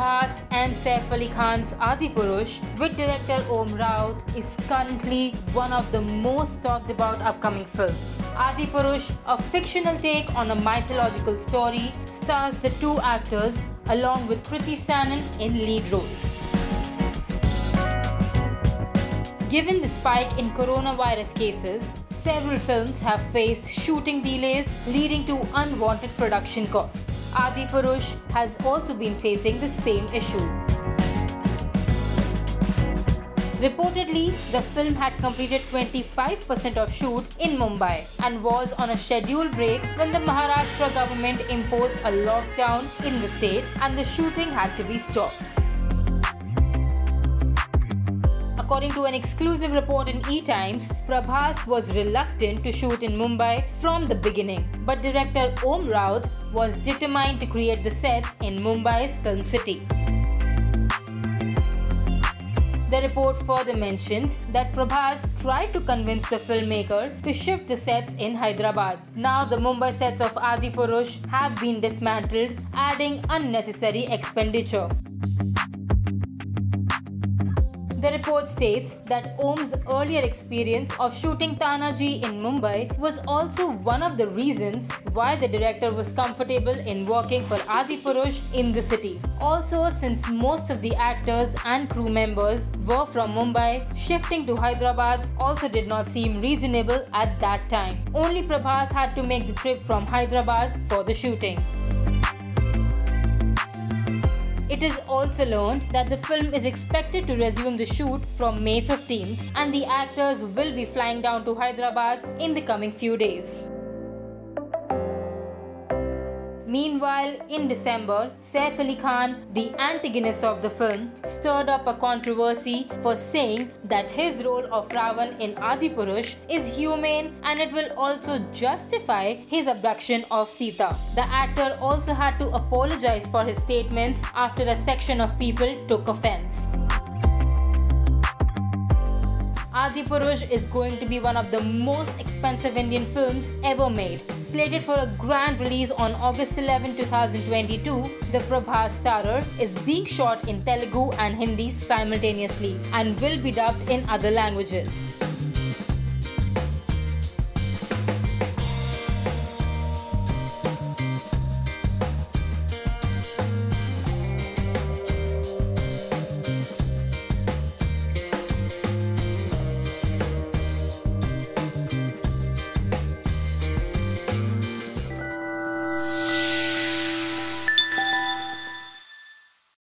Prabhas and Saif Ali Khan's Adipurush with director Om Raut is currently one of the most talked about upcoming films. Adipurush, a fictional take on a mythological story, stars the two actors along with Kriti Sanon in lead roles. Given the spike in coronavirus cases, several films have faced shooting delays leading to unwanted production costs. Adipurush has also been facing the same issue. Reportedly, the film had completed 25% of shoot in Mumbai and was on a scheduled break when the Maharashtra government imposed a lockdown in the state and the shooting had to be stopped. According to an exclusive report in E Times, Prabhas was reluctant to shoot in Mumbai from the beginning, but director Om Raut was determined to create the sets in Mumbai's film city. The report further mentions that Prabhas tried to convince the filmmaker to shift the sets in Hyderabad. Now the Mumbai sets of Adipurush have been dismantled, adding unnecessary expenditure. The report states that Om's earlier experience of shooting Tanhaji in Mumbai was also one of the reasons why the director was comfortable in working for Adipurush in the city. Also, since most of the actors and crew members were from Mumbai, shifting to Hyderabad also did not seem reasonable at that time. Only Prabhas had to make the trip from Hyderabad for the shooting. It is also learned that the film is expected to resume the shoot from May 15th and the actors will be flying down to Hyderabad in the coming few days. Meanwhile, in December, Saif Ali Khan, the antagonist of the film, stirred up a controversy for saying that his role of Ravan in Adipurush is humane and it will also justify his abduction of Sita. The actor also had to apologize for his statements after a section of people took offense. Adipurush is going to be one of the most expensive Indian films ever made. Slated for a grand release on August 11, 2022, the Prabhas starrer is being shot in Telugu and Hindi simultaneously and will be dubbed in other languages.